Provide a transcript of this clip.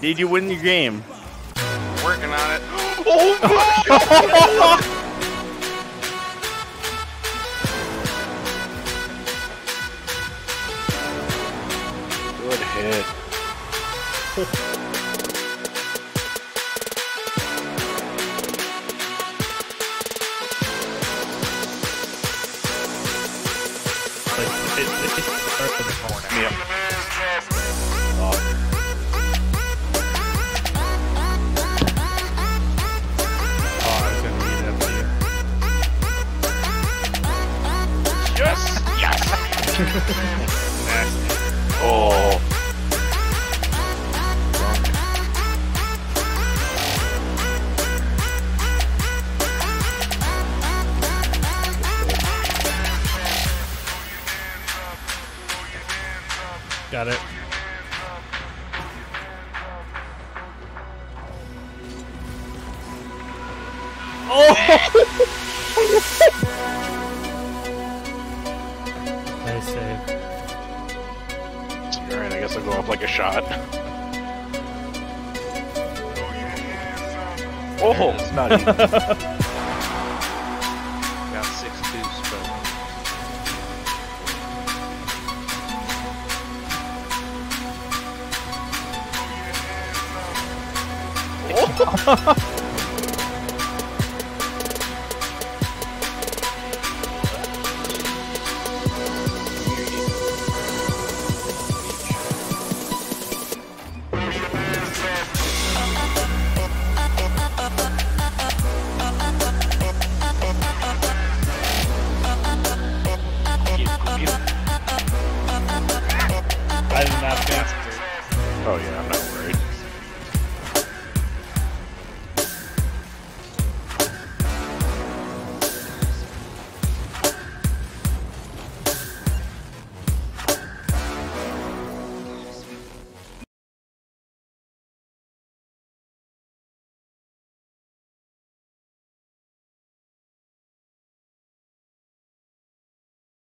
Did you win your game? Working on it. Oh my god! Good hit. Like, Oh. Got it. Oh! I guess I'll go up like a shot. Oh, it's not even. Got six deuce, but oh! I did not fancy. Oh yeah, I'm not worried.